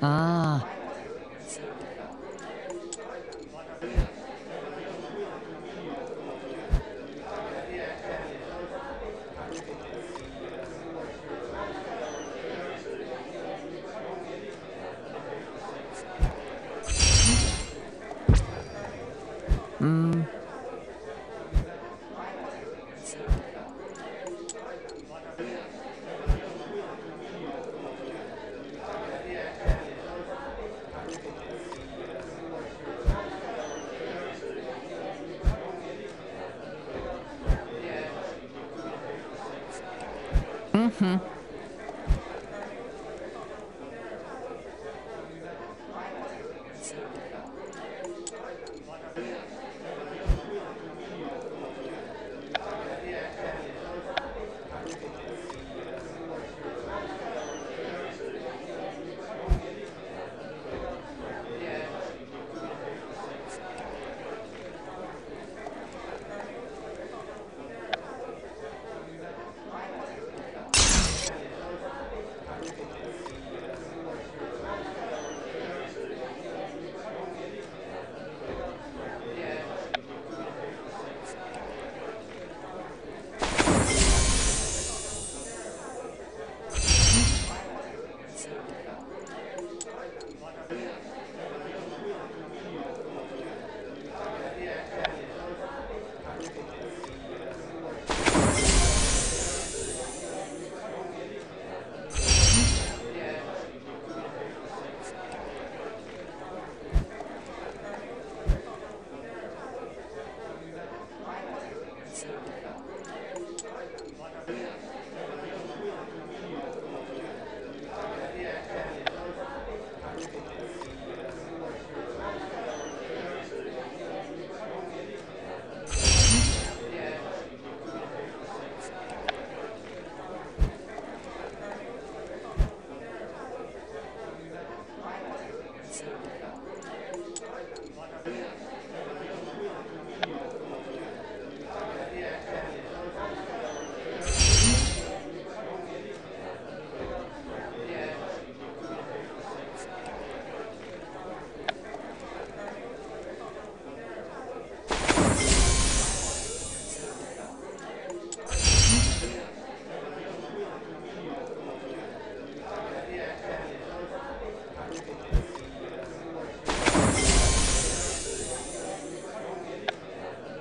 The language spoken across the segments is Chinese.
啊，嗯，Mm-hmm.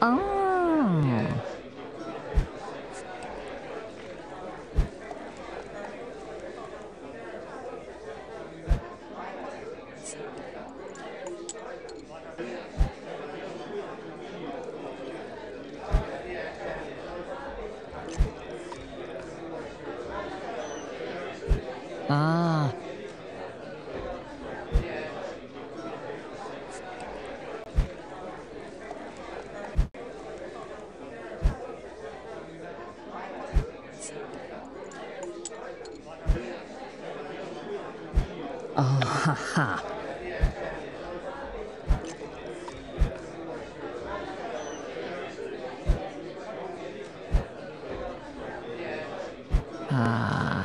Oh. Ah. ah. 哦，哈哈，啊。